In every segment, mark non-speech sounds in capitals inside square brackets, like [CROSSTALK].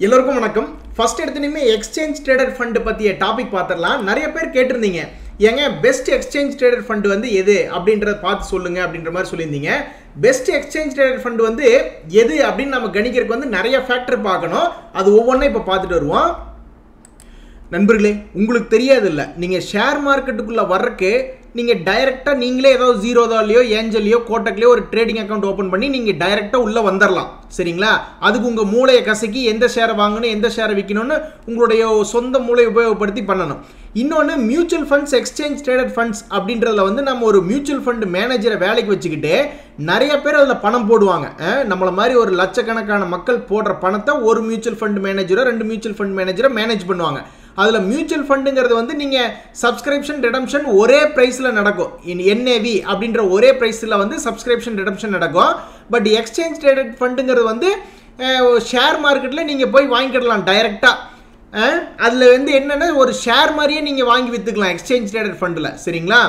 எல்லோருக்கும் வணக்கம். ஃபர்ஸ்ட் எடுத்துனையுமே எக்ஸ்சேஞ்ச் ட்ரேடட் ஃபண்டு பற்றிய டாபிக் பார்த்துடலாம் நிறைய பேர் கேட்டிருந்தீங்க. ஏங்க பெஸ்ட் எக்ஸ்சேஞ்ச் ட்ரேடட் ஃபண்ட் வந்து எது? அப்படின்றத பார்த்து சொல்லுங்கள் அப்படின்ற மாதிரி சொல்லியிருந்தீங்க. பெஸ்ட் எக்ஸ்சேஞ்ச் ட்ரேடட் ஃபண்ட் வந்து எது அப்படின்னு நம்ம கணிக்கிறதுக்கு வந்து நிறைய ஃபேக்டர் பார்க்கணும். அது ஒவ்வொன்றும் இப்போ பார்த்துட்டு வருவோம். நண்பர்களே உங்களுக்கு தெரியாதில்ல. நீங்கள் ஷேர் மார்க்கெட்டுக்குள்ளே வர்றக்கு நீங்கள் டைரெக்டாக நீங்களே ஏதோ ஜீரோதாலையோ ஏஞ்சல்லையோ கோட்டக்லையோ ஒரு ட்ரேடிங் அக்கௌண்ட் ஓப்பன் பண்ணி நீங்கள் டைரெக்டாக உள்ளே வந்துடலாம் சரிங்களா? அதுக்கு உங்கள் மூளையை கசக்கி எந்த ஷேரை வாங்கணும் எந்த ஷேரை விற்கணும்னு உங்களுடைய சொந்த மூளையை உபயோகப்படுத்தி பண்ணணும். இன்னொன்று mutual funds exchange traded funds அப்படின்றதுல வந்து நம்ம ஒரு மியூச்சுவல் ஃபண்ட் மேனேஜரை வேலைக்கு வச்சுக்கிட்டு நிறைய பேர் அதில் பணம் போடுவாங்க. நம்மளை மாதிரி ஒரு லட்சக்கணக்கான மக்கள் போடுற பணத்தை ஒரு மியூச்சுவல் ஃபண்ட் மேனேஜரோ ரெண்டு மியூச்சுவல் ஃபண்ட் மேனேஜரோ மேனேஜ் பண்ணுவாங்க. அதில் மியூச்சுவல் ஃபண்டுங்கிறது வந்து நீங்கள் சப்ஸ்கிரிப்ஷன் ரிடம்ஷன் ஒரே ப்ரைஸில் நடக்கும். இன் என்ஏவி அப்படின்ற ஒரே ப்ரைஸில் வந்து சப்ஸ்கிரிப்ஷன் ரிடம்ஷன் நடக்கும். பட் எக்ஸ்சேஞ்ச் ட்ரேடட் ஃபண்டுங்கிறது வந்து ஷேர் மார்க்கெட்டில் நீங்கள் போய் வாங்கிக்கிடலாம் டைரெக்டாக அதில் வந்து என்னென்னா ஒரு ஷேர் மாதிரியே நீங்கள் வாங்கி விற்றுக்கலாம் எக்ஸ்சேஞ்ச் ட்ரேடட் ஃபண்டில் சரிங்களா?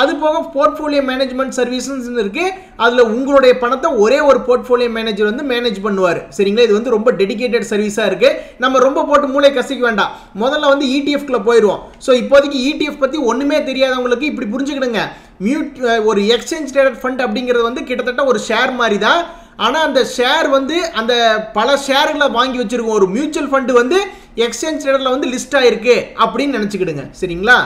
அது போக போர்ட்ஃபோலியோ மேனேஜ்மெண்ட் சர்வீஸ்ன்னு இருக்குது அதில் உங்களுடைய பணத்தை ஒரே ஒரு போர்ட்ஃபோலியோ மேனேஜர் வந்து மேனேஜ் பண்ணுவார். சரிங்களா? இது வந்து ரொம்ப டெடிகேட்டட் சர்வீஸாக இருக்குது நம்ம ரொம்ப போட்டு மூளை கசிக்க வேண்டாம். முதல்ல வந்து இடிஎஃப்குள்ள போயிடுவோம். ஸோ இப்போதைக்கு இடிஎஃப் பற்றி ஒன்றுமே தெரியாதவங்களுக்கு இப்படி புரிஞ்சுக்கிடுங்க. மியூட் ஒரு எக்ஸ்சேஞ்ச் ட்ரேடட் ஃபண்ட் அப்படிங்கிறது வந்து கிட்டத்தட்ட ஒரு ஷேர் மாதிரி தான் ஆனால் அந்த ஷேர் வந்து அந்த பல ஷேர்களை வாங்கி வச்சிருக்கோம் ஒரு மியூச்சுவல் ஃபண்டு வந்து எக்ஸ்சேஞ்ச் ட்ரேடரில் வந்து லிஸ்ட் ஆகிருக்கு அப்படின்னு நினச்சிக்கிடுங்க. சரிங்களா?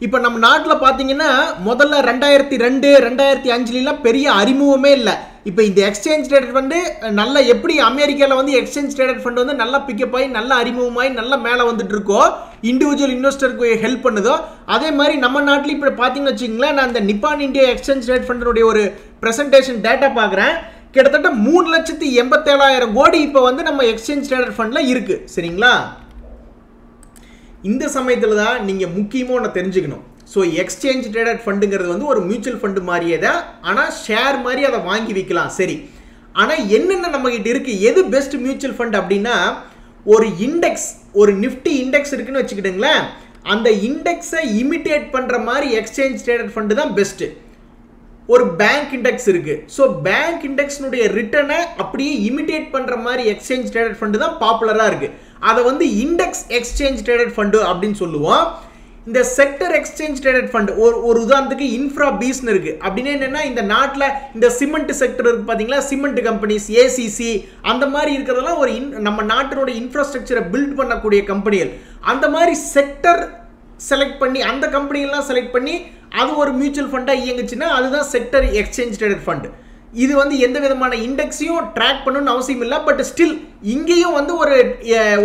இப்போ நம்ம நாட்டில் பார்த்தீங்கன்னா முதல்ல ரெண்டாயிரத்தி ரெண்டு ரெண்டாயிரத்தி அஞ்சுலாம் பெரிய அறிமுகமே இல்லை. இப்போ இந்த எக்ஸ்சேஞ்ச் ட்ரேடட் ஃபண்டு நல்ல எப்படி அமெரிக்காவில் வந்து எக்ஸ்சேஞ்ச் ட்ரேடட் ஃபண்ட் வந்து நல்லா பிக்கப் ஆகி நல்ல அறிமுகமாகி நல்லா மேலே வந்துட்டு இருக்கோ இண்டிவிஜுவல் இன்வெஸ்டருக்கு ஹெல்ப் பண்ணுதோ அதே மாதிரி நம்ம நாட்டில் இப்போ பார்த்தீங்கன்னு வச்சுங்களேன் நான் இந்த நிப்பான் இந்தியா எக்ஸ்சேஞ்ச் ட்ரேட் ஃபண்டனுடைய ஒரு ப்ரெசன்டேஷன் டேட்டா பார்க்குறேன் கிட்டத்தட்ட மூணு லட்சத்தி எண்பத்தேழாயிரம் கோடி இப்போ வந்து நம்ம எக்ஸ்சேஞ்ச் ட்ரேடட் ஃபண்டில் இருக்குது சரிங்களா? இந்த சமயத்தில் தான் நீங்கள் முக்கியமாக ஒன்று தெரிஞ்சுக்கணும். ஸோ எக்ஸ்சேஞ்ச் ட்ரேடட் ஃபண்டுங்கிறது வந்து ஒரு மியூச்சுவல் ஃபண்டு மாதிரியே தான். ஆனால் ஷேர் மாதிரி அதை வாங்கி விற்கலாம் சரி. ஆனால் என்னென்ன நம்மகிட்ட இருக்குது எது பெஸ்ட் மியூச்சுவல் ஃபண்ட் அப்படின்னா ஒரு இண்டெக்ஸ் ஒரு நிஃப்டி இண்டெக்ஸ் இருக்குன்னு வச்சுக்கிட்டுங்களேன். அந்த இண்டெக்ஸை இமிட்டேட் பண்ணுற மாதிரி எக்ஸ்சேஞ்ச் ட்ரேடட் ஃபண்டு தான் பெஸ்ட்டு ஒரு பேங்க் இண்டெக்ஸ் இருக்கு. ஸோ பேங்க் இண்டெக்ஸ்னுடைய ரிட்டர்னை அப்படியே இமிட்டேட் பண்ற மாதிரி எக்ஸ்சேஞ்ச் ட்ரேடட் ஃபண்டு தான் பாப்புலரா இருக்கு. அதை வந்து இண்டெக்ஸ் எக்ஸ்சேஞ்ச் ட்ரேடட் ஃபண்டு அப்படின்னு சொல்லுவோம். இந்த செக்டர் எக்ஸ்சேஞ்ச் ட்ரேடட் ஃபண்ட் ஒரு ஒரு உதாரணத்துக்கு இன்ஃப்ரா பீஸ்னு இருக்கு. அப்படின்னு என்னன்னா இந்த நாட்டில் இந்த சிமெண்ட் செக்டர் இருக்கு பார்த்தீங்களா சிமெண்ட் கம்பெனிஸ் ஏசிசி அந்த மாதிரி இருக்கிறதெல்லாம் ஒரு இன் நம்ம நாட்டினுடைய இன்ஃப்ராஸ்ட்ரக்சரை பில்ட் பண்ணக்கூடிய கம்பெனிகள் அந்த மாதிரி செக்டர் செலக்ட் பண்ணி அந்த கம்பெனியெல்லாம் செலக்ட் பண்ணி அது ஒரு மியூச்சுவல் ஃபண்டாக இயங்குச்சுன்னா அதுதான் செக்டர் எக்ஸ்சேஞ்ச் ட்ரேடட் ஃபண்ட் இது வந்து எந்த விதமான இண்டெக்ஸையும் ட்ராக் பண்ணணும்னு அவசியம் இல்லை பட் ஸ்டில் இங்கேயும் வந்து ஒரு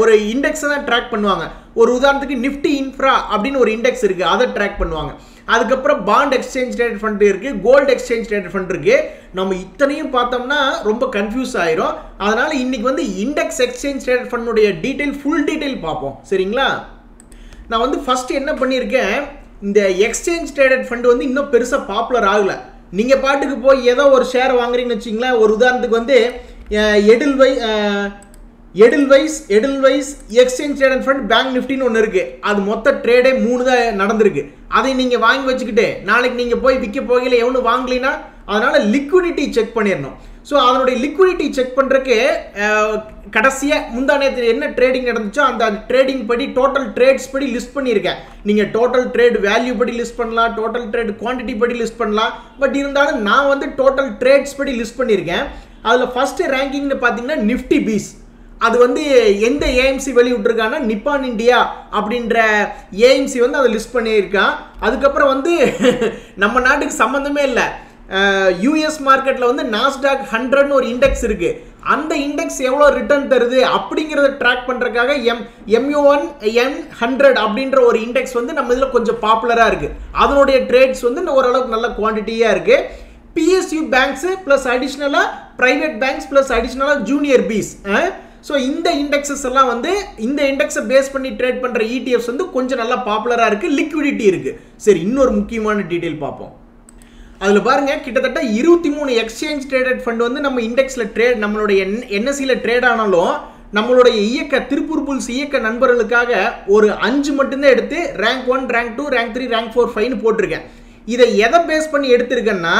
ஒரு இண்டெக்ஸை தான் ட்ராக் பண்ணுவாங்க. ஒரு உதாரணத்துக்கு நிஃப்டி இன்ஃப்ரா அப்படின்னு ஒரு இண்டெக்ஸ் இருக்கு அதை ட்ராக் பண்ணுவாங்க. அதுக்கப்புறம் பாண்ட் எக்ஸ்சேஞ்ச் ட்ரேடட் ஃபண்ட் இருக்கு கோல்டு எக்ஸ்சேஞ்ச் ட்ரேடட் ஃபண்ட் இருக்கு. நம்ம இத்தனையும் பார்த்தோம்னா ரொம்ப கன்ஃபியூஸ் ஆயிரும். அதனால இன்னைக்கு வந்து இண்டெக்ஸ் எக்ஸ்சேஞ்ச் ட்ரேடட் ஃபண்டுடைய டீடைல் ஃபுல் டீட்டெயில் பார்ப்போம். சரிங்களா? நான் வந்து ஃபர்ஸ்ட் என்ன பண்ணியிருக்கேன் இந்த எக்ஸ்சேஞ்ச் ட்ரேடட் ஃபண்ட் வந்து இன்னும் பெருசாக பாப்புலர் ஆகலை. நீங்கள் பாட்டுக்கு போய் ஏதோ ஒரு ஷேர் வாங்குறீங்கன்னு வச்சிங்களேன் ஒரு உதாரணத்துக்கு வந்து Edelweiss Edelweiss Edelweiss exchange traded fund bank நிஃப்டின்னு ஒன்று இருக்குது அது மொத்த ட்ரேடே மூணு தான் நடந்திருக்கு. அதை நீங்கள் வாங்கி வச்சுக்கிட்டு நாளைக்கு நீங்கள் போய் விற்க போகையில் எவனும் வாங்கலைன்னா அதனால் லிக்விடிட்டி செக் பண்ணிடணும். ஸோ அதனுடைய லிக்விடிட்டி செக் பண்ணுறக்கு கடைசியாக முந்தா நேற்று என்ன ட்ரேடிங் நடந்துச்சோ அந்த ட்ரேடிங் படி டோட்டல் ட்ரேட்ஸ் படி லிஸ்ட் பண்ணியிருக்கேன். நீங்கள் டோட்டல் ட்ரேட் வேல்யூ படி லிஸ்ட் பண்ணலாம் டோட்டல் ட்ரேட் குவான்டிட்டி படி லிஸ்ட் பண்ணலாம். பட் இருந்தாலும் நான் வந்து டோட்டல் ட்ரேட்ஸ் படி லிஸ்ட் பண்ணியிருக்கேன். அதில் ஃபஸ்ட்டு ரேங்கிங்னு பார்த்தீங்கன்னா நிஃப்டி பீஸ் அது வந்து எந்த ஏஎம்சி வெளியிட்டிருக்கான்னா நிப்பான் இண்டியா அப்படின்ற ஏஎம்சி வந்து அதை லிஸ்ட் பண்ணியிருக்கான். அதுக்கப்புறம் வந்து [LAUGHS] நம்ம நாட்டுக்கு சம்மந்தமே இல்லை. யூஎஸ் மார்க்கெட்டில் வந்து நாஸ்டாக் ஹண்ட்ரட்னு ஒரு இண்டெக்ஸ் இருக்குது அந்த இண்டெக்ஸ் எவ்வளோ ரிட்டர்ன் தருது அப்படிங்கிறத ட்ராக் பண்ணுறதுக்காக M MU one N hundred அப்படின்ற ஒரு இண்டெக்ஸ் வந்து நம்ம இதில் கொஞ்சம் பாப்புலராக இருக்குது அதனுடைய ட்ரேட்ஸ் வந்து ஓரளவுக்கு நல்ல குவான்டிட்டியாக இருக்குது பிஎஸ்யூ பேங்க்ஸு ப்ளஸ் அடிஷ்னலாக ப்ரைவேட் பேங்க்ஸ் ப்ளஸ் அடிஷ்னலாக ஜூனியர் பீஸ் ஸோ இந்த இண்டெக்ஸஸ் எல்லாம் வந்து இந்த இண்டெக்ஸை பேஸ் பண்ணி ட்ரேட் பண்ணுற இடிஎஃப்ஸ் வந்து கொஞ்சம் நல்லா பாப்புலராக இருக்குது லிக்விடிட்டி இருக்குது சரி இன்னொரு முக்கியமான டீட்டெயில் பார்ப்போம். அதில் பாருங்க கிட்டத்தட்ட இருபத்தி மூணு எக்ஸ்சேஞ்ச் ட்ரேடட் ஃபண்ட் வந்து நம்ம இண்டெக்ஸில் ட்ரேட் நம்மளுடைய என் என்எஸ்சியில் ட்ரேட் ஆனாலும் நம்மளுடைய இயக்க திருப்பூர் புல்ஸ் இயக்க நண்பர்களுக்காக ஒரு அஞ்சு மட்டும்தான் எடுத்து rank one rank two rank three rank four ஃபைவ்னு போட்டிருக்கேன். இதை எதை பேஸ் பண்ணி எடுத்திருக்கேன்னா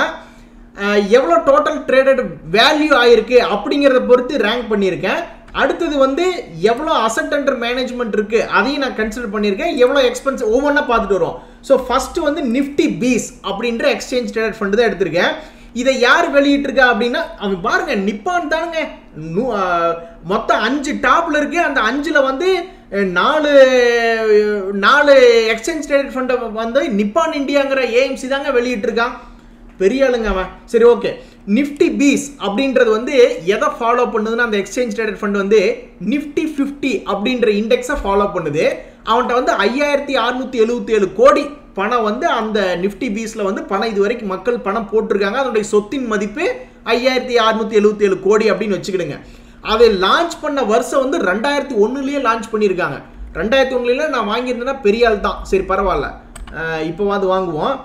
எவ்வளோ டோட்டல் ட்ரேடட் வேல்யூ ஆயிருக்கு அப்படிங்கிறத பொறுத்து ரேங்க் பண்ணியிருக்கேன். அடுத்தது வந்து எவ்வளோ அசட் அண்டர் மேனேஜ்மெண்ட் இருக்குது அதையும் நான் கன்சிடர் பண்ணியிருக்கேன். எவ்வளோ எக்ஸ்பென்ஸ் ஒவ்வொன்றா பார்த்துட்டு வரும் ஸோ ஃபஸ்ட்டு வந்து நிஃப்டி பீஸ் அப்படின்ற எக்ஸ்சேஞ்ச் ட்ரேடட் ஃபண்டு தான் எடுத்திருக்கேன். இதை யார் வெளியிட்டிருக்கா அப்படின்னா அவன் பாருங்க நிப்பான் தானுங்க. நூ- மொத்தம் அஞ்சு டாப்பில் இருக்கு. அந்த அஞ்சில் வந்து நாலு நாலு எக்ஸ்சேஞ்ச் ட்ரேடட் ஃபண்டை வந்து நிப்பான் இந்தியாங்கிற ஏஎம்சி தாங்க வெளியிட்டிருக்கான். பெரிய ஆளுங்க அவன். சரி ஓகே நிஃப்டி பீஸ் அப்படின்றது வந்து எதை ஃபாலோ பண்ணுதுன்னா அந்த எக்ஸ்சேஞ்ச் ட்ரேடட் ஃபண்ட் வந்து நிஃப்டி ஃபிஃப்டி அப்படின்ற இண்டெக்ஸை ஃபாலோ பண்ணுது. அவன்கிட்ட வந்து ஐயாயிரத்தி அறுநூத்தி எழுபத்தி ஏழு கோடி பணம் வந்து அந்த நிஃப்டி பீஸில் வந்து பணம் இது வரைக்கும் மக்கள் பணம் போட்டிருக்காங்க. அதனுடைய சொத்தின் மதிப்பு ஐயாயிரத்தி அறுநூத்தி எழுபத்தி ஏழு கோடி அப்படின்னு வச்சுக்கிடுங்க. அதை லான்ச் பண்ண வருஷம் வந்து ரெண்டாயிரத்தி ஒன்றுலேயே லான்ச் பண்ணியிருக்காங்க. ரெண்டாயிரத்தி ஒன்றுல நான் வாங்கியிருந்தேன்னா பெரிய ஆள் தான். சரி பரவாயில்ல. இப்போ வந்து வாங்குவோம்.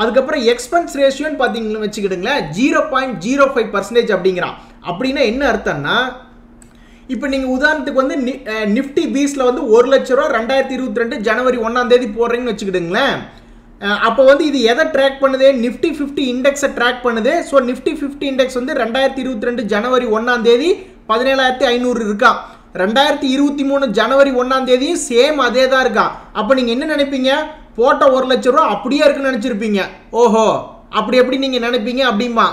அதுக்கப்புறம் எக்ஸ்பென்ஸ் ரேஷியோன்னு பார்த்தீங்கன்னு வச்சுக்கிடுங்களேன் zero point zero five percentage அப்படிங்கிறான். அப்படின்னா என்ன அர்த்தம்னா இப்போ நீங்கள் உதாரணத்துக்கு வந்து நிஃப்டி பீஸில் வந்து ஒரு லட்ச ரூபா ரெண்டாயிரத்தி இருபத்தி ரெண்டு ஜனவரி ஒன்றாம் தேதி போடுறீங்கன்னு வச்சுக்கிடுங்களேன். அப்போ வந்து இது எதை ட்ராக் பண்ணுது? நிஃப்டி ஃபிஃப்டி இண்டெக்ஸை ட்ராக் பண்ணுது. ஸோ நிஃப்டி ஃபிஃப்டி இண்டெக்ஸ் வந்து ரெண்டாயிரத்தி இருபத்தி ரெண்டு ஜனவரி ஒன்றாம் தேதி பதினேழாயிரத்தி ஐநூறு இருக்கா? ரெண்டாயிரத்தி இருபத்தி மூணு ஜனவரி ஒன்றாம் தேதியும் சேம் அதே தான் இருக்கா. அப்போ நீங்கள் என்ன நினைப்பீங்க? போட்ட ஒரு லட்ச ரூபா அப்படியே இருக்குன்னு நினச்சிருப்பீங்க. ஓஹோ அப்படி எப்படி நீங்கள் நினைப்பீங்க அப்படிமா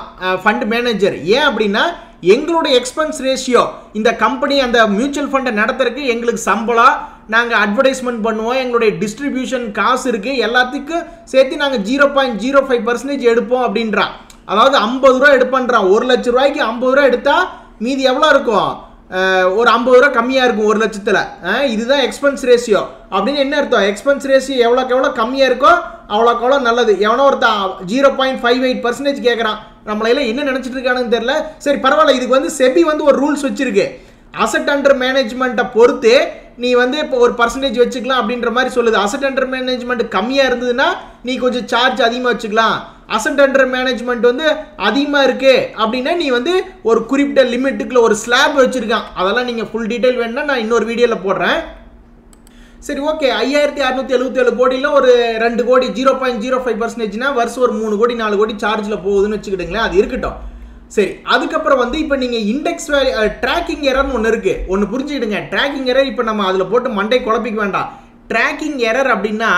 ஃபண்ட் மேனேஜர் ஏன் அப்படின்னா எங்களுடைய எக்ஸ்பென்ஸ் ரேஷியோ இந்த கம்பெனி அந்த மியூச்சுவல் ஃபண்டை நடத்துறதுக்கு எங்களுக்கு சம்பளம் நாங்கள் அட்வர்டைஸ்மெண்ட் பண்ணுவோம் எங்களுடைய டிஸ்ட்ரிபியூஷன் காசு இருக்குது எல்லாத்துக்கும் சேர்த்து நாங்கள் zero point zero five percentage எடுப்போம் அப்படின்றான். அதாவது ஐம்பது ரூபா எடுப்பேன்றான். ஒரு லட்ச ரூபாய்க்கு ஐம்பது ரூபா எடுத்தால் மீதி எவ்வளோ இருக்கும்? ஒரு ஐம்பது ரூபா கம்மியாக இருக்கும் ஒரு லட்சத்தில். இதுதான் எக்ஸ்பென்ஸ் ரேஷியோ அப்படின்னு என்ன அர்த்தம்? எக்ஸ்பென்ஸ் ரேஷியோ எவ்வளோக்கு எவ்வளோ கம்மியாக இருக்கோ அவ்வளோக்கு எவ்வளோ நல்லது. எவனோ ஒருத்தன் zero point five eight percentage கேட்குறான் நம்மளையில என்ன நினச்சிட்டு இருக்கானுன்னு தெரில சரி பரவாயில்ல இதுக்கு வந்து செபி வந்து ஒரு ரூல்ஸ் வச்சிருக்கு. அசட் அண்டர் மேனேஜ்மெண்ட்டை பொறுத்து நீ வந்து இப்போ ஒரு பர்சன்டேஜ் வச்சுக்கலாம் அப்படின்ற மாதிரி சொல்லுது. அசட் அண்டர் மேனேஜ்மெண்ட் கம்மியாக இருந்ததுன்னா நீ கொஞ்சம் சார்ஜ் அதிகமாக வச்சுக்கலாம். அசட் அண்டர் மேனேஜ்மெண்ட் வந்து அதிகமாக இருக்கு. அப்படின்னா நீ வந்து ஒரு குறிப்பிட்ட லிமிட்டுக்குள்ள ஒரு ஸ்லாப் வச்சிருக்கான். அதெல்லாம் நீங்கள் ஃபுல் டீட்டெயில் வேணும்னா நான் இன்னொரு வீடியோவில் போடுறேன். சரி ஓகே ஐயாயிரத்தி அறுநூத்தி எழுபத்தி ஏழு கோடியில் ஒரு ரெண்டு crore zero point zero five பர்சன்டேஜ்னா வருஷம் ஒரு மூணு கோடி நாலு கோடி சார்ஜில் போகுதுன்னு வச்சுக்கிட்டுங்களேன் அது இருக்கட்டும். சரி அதுக்கப்புறம் வந்து இப்போ நீங்கள் இண்டெக்ஸ் வேல்யூ ட்ராக்கிங் எரர்னு ஒன்று இருக்குது ஒன்று புரிஞ்சுக்கிடுங்க. ட்ராக்கிங் எரர் இப்போ நம்ம அதில் போட்டு மண்டை குழப்பிக்க வேண்டாம். ட்ராக்கிங் எரர் அப்படின்னா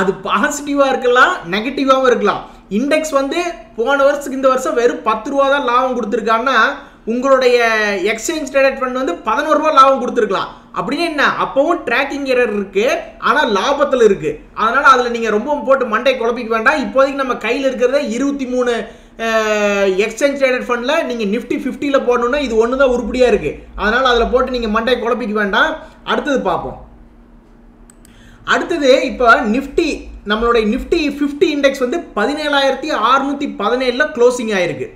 அது பாசிட்டிவாக இருக்கலாம் நெகட்டிவாகவும் இருக்கலாம். இண்டெக்ஸ் வந்து போன வருஷத்துக்கு இந்த வருஷம் வெறும் பத்து ரூபா தான் லாபம் கொடுத்துருக்காங்கன்னா உங்களுடைய எக்ஸ்சேஞ்ச் ட்ரேடட் ஃபண்ட் வந்து பதினோரு ரூபா லாபம் கொடுத்துருக்கலாம். அப்படின்னு என்ன? அப்பவும் ட்ராக்கிங் எரர் இருக்கு ஆனால் லாபத்தில் இருக்கு. அதனால அதில் நீங்கள் ரொம்ப போட்டு மண்டை குழப்பிக்க வேண்டாம். இப்போதைக்கு நம்ம கையில் இருக்கிறத இருபத்தி மூணு எக்ஸ்சேஞ்ச் ட்ரேடட் ஃபண்டில் நீங்கள் நிஃப்டி ஃபிஃப்டியில் போடணுன்னா இது ஒன்று தான் உருப்படியாக இருக்குது அதனால் அதில் போட்டு நீங்கள் மண்டை குழப்பிக்க வேண்டாம். அடுத்தது பார்ப்போம். அடுத்தது இப்போ நிஃப்டி நம்மளுடைய நிஃப்டி ஃபிஃப்டி இண்டெக்ஸ் வந்து பதினேழாயிரத்தி அறுநூத்தி பதினேழில் க்ளோசிங் ஆயிருக்கு.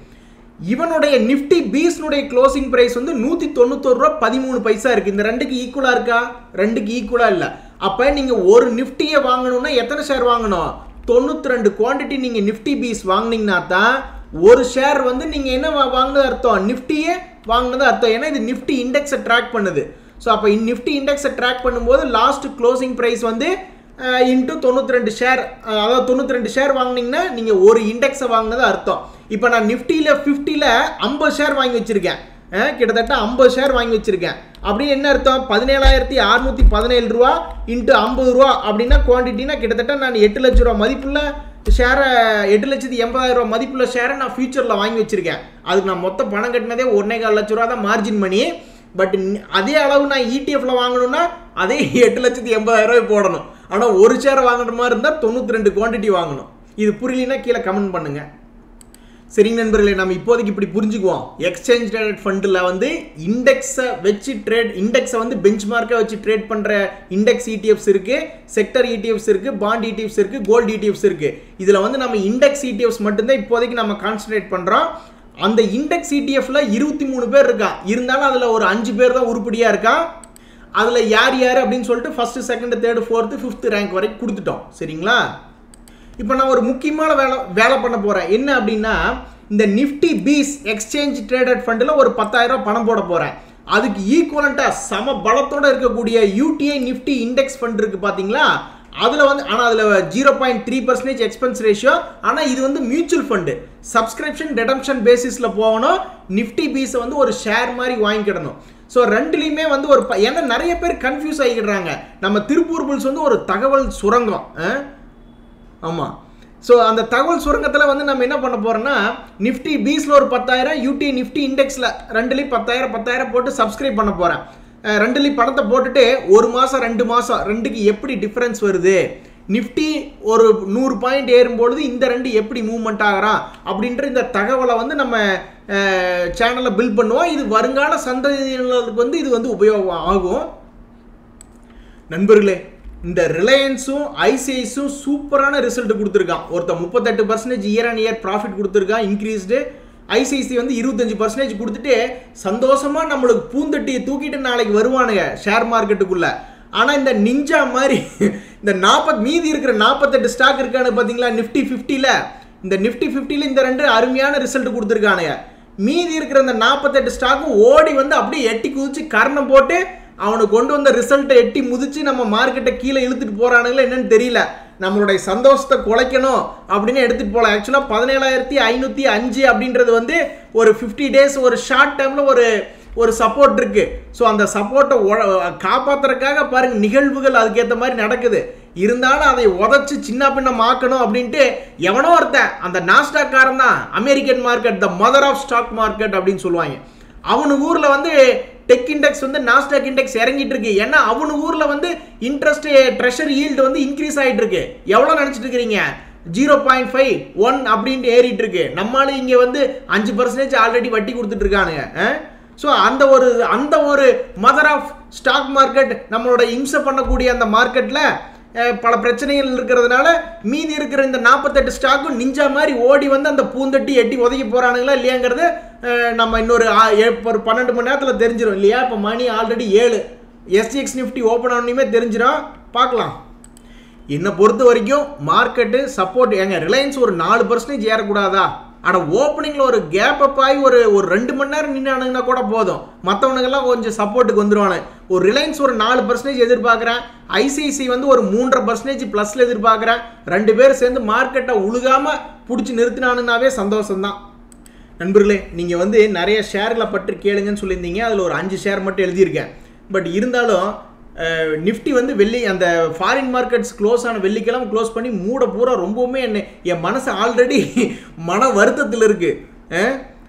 இவனுடைய நிஃப்டி பீஸ்னுடைய க்ளோசிங் ப்ரைஸ் வந்து நூற்றி தொண்ணூத்தொரு ரூபா பதிமூணு பைசா இருக்கு. இந்த ரெண்டுக்கு ஈக்குவலாக இருக்கா? ரெண்டுக்கு ஈக்குவலாக இல்லை. அப்போ நீங்கள் ஒரு நிஃப்டியை வாங்கணும்னா எத்தனை ஷேர் வாங்கணும்? தொண்ணூற்றி ரெண்டு குவான்டிட்டி நீங்கள் நிஃப்டி பீஸ் வாங்கினீங்கன்னா தான் ஒரு ஷேர் வந்து நீங்கள் என்ன வாங்கினது அர்த்தம்? நிஃப்டியே வாங்கினது அர்த்தம். ஏன்னா இது நிஃப்டி இண்டெக்ஸை ட்ராக் பண்ணுது. ஸோ அப்போ நிஃப்டி இண்டெக்ஸை ட்ராக் பண்ணும்போது லாஸ்ட் க்ளோசிங் ப்ரைஸ் வந்து இன்ட்டு தொண்ணூற்றி ரெண்டு ஷேர் அதாவது தொண்ணூற்றி ரெண்டு ஷேர் வாங்குனீங்கன்னா நீங்கள் ஒரு இண்டெக்ஸை வாங்கினது அர்த்தம். இப்போ நான் நிஃப்டியில் ஃபிஃப்டியில் ஐம்பது ஷேர் வாங்கி வச்சுருக்கேன். கிட்டத்தட்ட ஐம்பது ஷேர் வாங்கி வச்சுருக்கேன். அப்படின்னு என்ன அர்த்தம்? பதினேழாயிரத்தி அறுநூற்றி பதினேழு ரூபா இன்ட்டு ஐம்பது ரூபா அப்படின்னா குவான்டிட்டினா கிட்டத்தட்ட நான் எட்டு லட்ச ரூபா மதிப்புள்ள ஷேரை எட்டு லட்சத்தி எண்பதாயிரம் ரூபா மதிப்புள்ள ஷேரை நான் ஃபியூச்சரில் வாங்கி வச்சுருக்கேன். அதுக்கு நான் மொத்த பணம் கட்டினதே ஒன்னே கால் லட்ச ரூபா தான் மார்ஜின் பண்ணி பட் அதே அளவு நான் இடிஎஃப்ல வாங்கணும்னா அதே எட்டு லட்சத்தி எண்பதாயிரம் ரூபாய் போடணும். ஆனால் ஒரு சேர் வாங்குற மாதிரி இருந்தால் தொண்ணூற்றி ரெண்டு குவான்டிட்டி வாங்கணும். இது புரியலனா கீழே கமெண்ட் பண்ணுங்க. சரிங்க நண்பர்களே நம்ம இப்போதைக்கு இப்படி புரிஞ்சுக்குவோம். எக்ஸ்சேஞ்ச் ட்ரேடட் ஃபண்டில் வந்து இண்டெக்ஸை வச்சு ட்ரேட் இண்டெக்ஸை வந்து பெஞ்ச் மார்க்கை வச்சு ட்ரேட் பண்ணுற இண்டெக்ஸ் இடிஎஃப்ஸ் இருக்குது செக்டர் இடிஎஃப்ஸ் இருக்குது பாண்ட் இடிஎஃப்ஸ் இருக்குது கோல்டு இடிஎஃப்ஸ் இருக்குது இதில் வந்து நம்ம இண்டெக்ஸ் இடிஎஃப்ஸ் மட்டும்தான் இப்போதைக்கு நம்ம கான்சன்ட்ரேட் பண்ணுறோம் அந்த இண்டெக்ஸ் இடிஎஃப்ல இருபத்தி மூணு பேர் இருக்கான் இருந்தாலும் அதில் ஒரு அஞ்சு பேர் தான் உருப்படியாக இருக்கான் அதில் யார் யார் அப்படின்னு சொல்லிட்டு first second third fourth fifth rank வரைக்கும் கொடுத்துட்டோம். சரிங்களா? இப்போ நான் ஒரு முக்கியமான வேலை வேலை பண்ண போகிறேன் என்ன அப்படின்னா இந்த நிஃப்டி பீஸ் எக்ஸ்சேஞ்ச் ட்ரேடட் ஃபண்டில் ஒரு பத்தாயிரம் பணம் போட போகிறேன் அதுக்கு ஈக்குவலண்ட்டாக சம பலத்தோடு இருக்கக்கூடிய யூடிஐ நிஃப்டி இண்டெக்ஸ் ஃபண்ட் இருக்குது பார்த்தீங்களா அதில் வந்து ஆனால் அதில் zero point three percentage expense ratio ஆனால் இது வந்து மியூச்சுவல் ஃபண்டு சப்ஸ்கிரிப்ஷன் டெடம்ஷன் பேசிஸில் போகணும். நிஃப்டி பீஸை வந்து ஒரு ஷேர் மாதிரி வாங்கிக்கிடணும். ஸோ ரெண்டுலேயுமே வந்து ஒரு ப- ஏன்னா நிறைய பேர் கன்ஃபியூஸ் ஆகிடுறாங்க நம்ம திருப்பூர் புல்ஸ் வந்து ஒரு தகவல் சுரங்கம் ஆமாம் ஸோ அந்த தகவல் சுரங்கத்தில் வந்து நம்ம என்ன பண்ண போகிறோம்னா நிஃப்டி பீஸில் ஒரு பத்தாயிரம் யூடி நிஃப்டி இண்டெக்ஸில் ரெண்டுலேயும் பத்தாயிரம் பத்தாயிரம் போட்டு சப்ஸ்கிரைப் பண்ண போகிறேன் ரெண்டுலேயும் பணத்தை போட்டுட்டு ஒரு மாதம் ரெண்டு மாதம் ரெண்டுக்கு எப்படி டிஃப்ரென்ஸ் வருது? நிஃப்டி ஒரு நூறு பாயிண்ட் ஏறும்பொழுது இந்த ரெண்டு எப்படி மூவ்மெண்ட் ஆகிறான்? அப்படின்ற இந்த தகவலை வந்து நம்ம சேனலில் பில்ட் பண்ணுவோம். இது வருங்கால சந்ததியினருக்கு வந்து இது வந்து உபயோகம் ஆகும். நண்பர்களே இந்த ரிலையன்ஸும் ஐசிஐஸும் சூப்பரான ரிசல்ட் கொடுத்துருக்கான். ஒருத்தர் முப்பத்தெட்டு percentage year and year profit கொடுத்துருக்கான். இன்க்ரீஸ்டு ஐசிஐசி வந்து இருபத்தஞ்சு பர்சன்டேஜ் கொடுத்துட்டு சந்தோஷமா நம்மளுக்கு பூந்தட்டியை தூக்கிட்டு நாளைக்கு வருவானுங்க ஷேர் மார்க்கெட்டுக்குள்ள ஆனால் இந்த நிஞ்சா மாதிரி இந்த நாற்பத் மீதி இருக்கிற நாற்பத்தெட்டு ஸ்டாக் இருக்கானு பார்த்தீங்களா நிஃப்டி ஃபிஃப்டியில் இந்த நிஃப்டி ஃபிஃப்டியில் இந்த ரெண்டு அருமையான ரிசல்ட் கொடுத்துருக்கானுங்க. மீதி இருக்கிற இந்த நாற்பத்தெட்டு ஸ்டாக்கும் ஓடி வந்து அப்படியே எட்டி குதிச்சு கரணம் போட்டு அவனுக்கு கொண்டு வந்த ரிசல்ட்டை எட்டி முதிச்சு நம்ம மார்க்கெட்டை கீழே இழுத்துட்டு போறானுங்களா என்னன்னு தெரியல. நம்மளுடைய சந்தோஷத்தை குலைக்கணும் அப்படின்னு எடுத்துகிட்டு போகலாம் ஆக்சுவலாக பதினேழாயிரத்தி ஐநூற்றி அஞ்சு அப்படின்றது வந்து ஒரு ஃபிஃப்டி டேஸ் ஒரு ஷார்ட் டைமில் ஒரு ஒரு சப்போர்ட் இருக்குது ஸோ அந்த சப்போர்ட்டை காப்பாத்துறதுக்காக பாருங்கள் நிகழ்வுகள் அதுக்கேற்ற மாதிரி நடக்குது. இருந்தாலும் அதை உதச்சி சின்ன பின்னம் ஆக்கணும் அப்படின்ட்டு எவனோ ஒருத்தன் அந்த நாஸ்டாக்காரன் தான் American market the mother of stock market அப்படின்னு சொல்லுவாங்க. அவனு ஊரில் வந்து டெக் இண்டெக்ஸ் வந்து நாஸ்டாக் இண்டெக்ஸ் இறங்கிட்டு இருக்கு ஏன்னா அவனு ஊரில் வந்து இன்ட்ரெஸ்ட் ட்ரெஷர் ஈல்டு வந்து இன்க்ரீஸ் ஆகிட்டு இருக்கு எவ்வளோ நினச்சிட்டு இருக்கிறீங்க ஜீரோ பாயிண்ட் ஃபைவ் ஒன் அப்படின்ட்டு ஏறிட்டு இருக்கு நம்மளால இங்கே வந்து அஞ்சு பர்சன்டேஜ் ஆல்ரெடி வட்டி கொடுத்துட்டு இருக்கானுங்க ஸோ அந்த ஒரு அந்த ஒரு மதர் ஆஃப் ஸ்டாக் மார்க்கெட் நம்மளோட இம்சை பண்ணக்கூடிய அந்த மார்க்கெட்டில் பல பிரச்சனைகள் இருக்கிறதுனால மீதி இருக்கிற இந்த நாற்பத்தெட்டு ஸ்டாக்கும் நிஞ்சா மாதிரி ஓடி வந்து அந்த பூந்தட்டி எட்டி உதவி போகிறானுங்களா இல்லையாங்கிறது நம்ம இன்னொரு ஒரு பன்னெண்டு மணி நேரத்தில் தெரிஞ்சிடும் இல்லையா? இப்போ மணி ஆல்ரெடி ஏழு. எஸ்டிஎக்ஸ் நிஃப்டி ஓப்பன் ஆனோடனே தெரிஞ்சிடும் பார்க்கலாம். என்னை பொறுத்த வரைக்கும் மார்க்கெட்டு சப்போர்ட் எங்க ரிலையன்ஸ் ஒரு நாலு பர்சன்டேஜ் ஏறக்கூடாதா? ஆனால் ஓப்பனிங்கில் ஒரு கேப் அப் ஆகி ஒரு ஒரு ரெண்டு மணி நேரம் நின்னானுங்கன்னா கூட போதும். மற்றவனுங்கெல்லாம் கொஞ்சம் சப்போர்ட்டுக்கு வந்துடுவானு ஒரு ரிலையன்ஸ் ஒரு நாலு பர்சன்டேஜ் எதிர்பார்க்குறேன். ஐசிஐசி வந்து ஒரு மூன்றரை பர்சன்டேஜ் ப்ளஸில் எதிர்பார்க்குறேன். ரெண்டு பேர் சேர்ந்து மார்க்கெட்டை உழுகாமல் பிடிச்சி நிறுத்தினானுங்கனாவே சந்தோஷம்தான். நண்பர்களே நீங்கள் வந்து நிறைய ஷேரில் பற்றி கேளுங்கன்னு சொல்லியிருந்தீங்க. அதில் ஒரு அஞ்சு ஷேர் மட்டும் எழுதியிருக்கேன். பட் இருந்தாலும் நிஃப்டி வந்து வெள்ளி அந்த ஃபாரின் மார்க்கெட்ஸ் க்ளோஸ் ஆன வெள்ளிக்கிழமை க்ளோஸ் பண்ணி மூட பூரா ரொம்பவுமே என்ன என் மனசு ஆல்ரெடி [LAUGHS] மன வருத்தத்தில் இருக்குது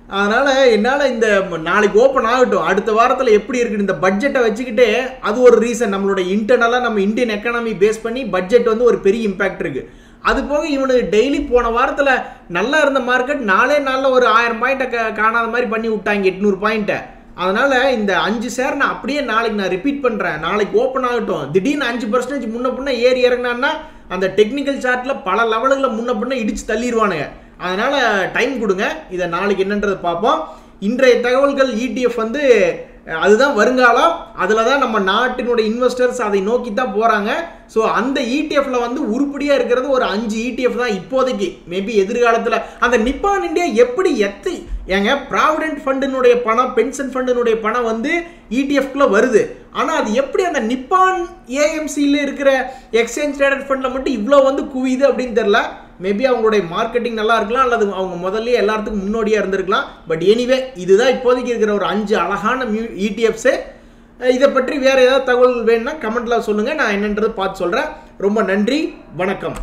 அதனால் என்னால் இந்த நாளைக்கு ஓப்பன் ஆகட்டும். அடுத்த வாரத்தில் எப்படி இருக்குது இந்த பட்ஜெட்டை வச்சுக்கிட்டு அது ஒரு ரீசன் நம்மளோட இன்டர்னலாக நம்ம இந்தியன் எக்கானமி பேஸ் பண்ணி பட்ஜெட் வந்து ஒரு பெரிய இம்பேக்ட் இருக்குது அது போக இவனுக்கு டெய்லி போன வாரத்தில் நல்லா இருந்த மார்க்கெட் நாலே நாளில் ஒரு ஆயிரம் பாயிண்ட்டை க காணாத மாதிரி பண்ணி விட்டாங்க எட்நூறு பாயிண்ட்டை அதனால் இந்த அஞ்சு ஷேர் நான் அப்படியே நாளைக்கு நான் ரிப்பீட் பண்ணுறேன் நாளைக்கு ஓப்பன் ஆகட்டும். திடீர்னு அஞ்சு பர்சன்டேஜ் முன்ன பின்ன ஏறி இறங்கினான்னா அந்த டெக்னிக்கல் சார்ட்டில் பல லெவலுகளில் முன்ன பின்ன இடித்து தள்ளிடுவானுங்க அதனால் டைம் கொடுங்க. இதை நாளைக்கு என்னன்றதை பார்ப்போம். இன்றைய தகவல்கள் இடிஎஃப் வந்து அதுதான் வருங்காலம். அதில் தான் நம்ம நாட்டினுடைய இன்வெஸ்டர்ஸ் அதை நோக்கி தான் போகிறாங்க ஸோ அந்த இடிஎஃப்ல வந்து உருப்படியாக இருக்கிறது ஒரு அஞ்சு இடிஎஃப் தான் இப்போதைக்கு. மேபி எதிர்காலத்தில். அந்த நிப்பான் இண்டியா எப்படி எத்தி ஏங்க ப்ராவிடென்ட் ஃபண்டினுடைய பணம் பென்ஷன் ஃபண்டினுடைய பணம் வந்து இடிஎஃப்குள்ளே வருது. ஆனால் அது எப்படி அந்த நிப்பான் ஏஎம்சியில் இருக்கிற எக்ஸ்சேஞ்ச் ட்ரேடட் ஃபண்டில் மட்டும் இவ்வளோ வந்து குவியுது அப்படின்னு தெரில மேபி அவங்களுடைய மார்க்கெட்டிங் நல்லா இருக்கலாம் அல்லது அவங்க முதல்ல எல்லாத்துக்கும் முன்னோடியாக இருந்திருக்கலாம். பட் எனிவே இதுதான் இப்போதைக்கு இருக்கிற ஒரு அஞ்சு அழகான மியூ இடிஎஃப்ஸு இதை பற்றி வேறு ஏதாவது தகவல் வேணும்னா கமெண்ட்டில் சொல்லுங்கள் நான் என்னன்றது பார்த்து சொல்கிறேன் ரொம்ப நன்றி. வணக்கம்.